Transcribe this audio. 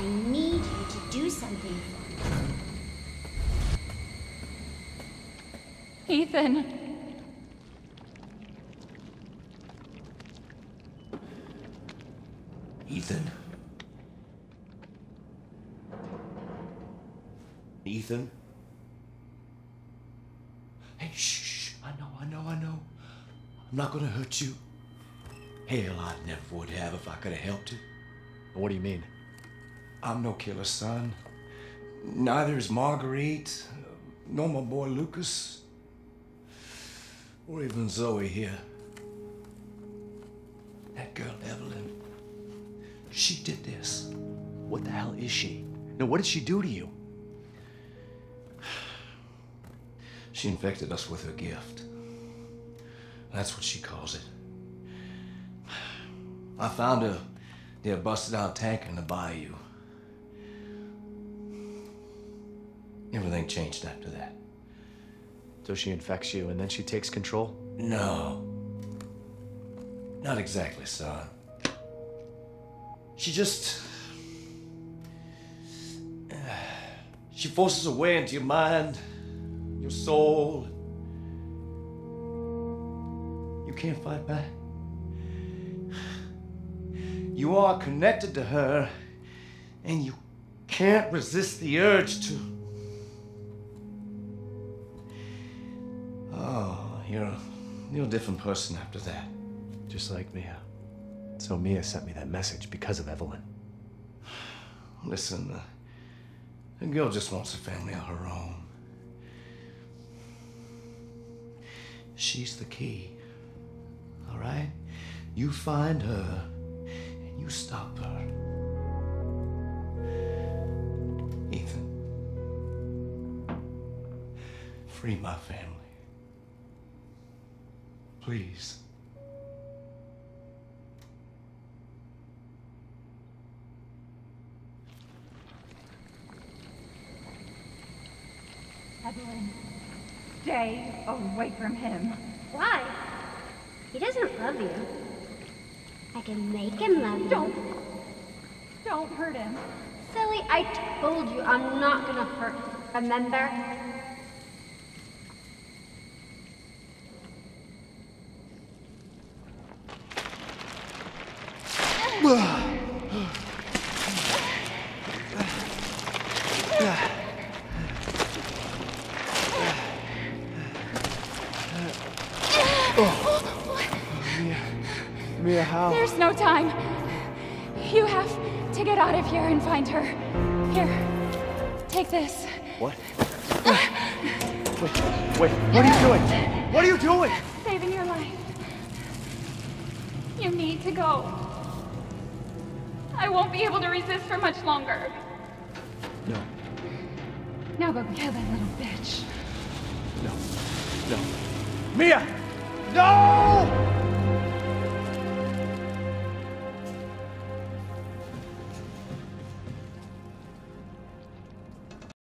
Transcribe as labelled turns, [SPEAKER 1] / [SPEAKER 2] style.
[SPEAKER 1] I need you to do something for me. Ethan.
[SPEAKER 2] Ethan. Ethan. Hey, shh, shh, I know, I know, I know. I'm not gonna hurt you. Hell, I never would have if I could have helped it.
[SPEAKER 3] What do you mean?
[SPEAKER 2] I'm no killer, son. Neither is Marguerite, nor my boy Lucas, or even Zoe here. That girl, Evelyn, she did this.
[SPEAKER 3] What the hell is she? Now, what did she do to you?
[SPEAKER 2] She infected us with her gift. That's what she calls it. I found her near a busted out tank in the bayou. Everything changed after that.
[SPEAKER 3] So she infects you and then she takes control?
[SPEAKER 2] No. Not exactly, son. She just. She forces her way into your mind, your soul. You can't fight back. You are connected to her, and you can't resist the urge to. You're a, you're a different person after that.
[SPEAKER 3] Just like Mia. So Mia sent me that message because of Evelyn.
[SPEAKER 2] Listen, uh, the girl just wants a family of her own. She's the key. All right? You find her and you stop her. Ethan. Free my family. Please.
[SPEAKER 1] Evelyn, stay away from him.
[SPEAKER 4] Why? He doesn't love you. I can make him love you.
[SPEAKER 1] Don't. Don't hurt him.
[SPEAKER 4] Silly, I told you I'm not gonna hurt him. Remember?
[SPEAKER 3] Mia, how?
[SPEAKER 1] There's no time. You have to get out of here and find her. Here, take this.
[SPEAKER 3] What? Wait, wait, what are you doing? What are you doing?
[SPEAKER 1] Saving your life. You need to go. I won't be able to resist for much longer.
[SPEAKER 3] No,
[SPEAKER 1] Now go kill that little bitch.
[SPEAKER 3] no, no. Mia! No!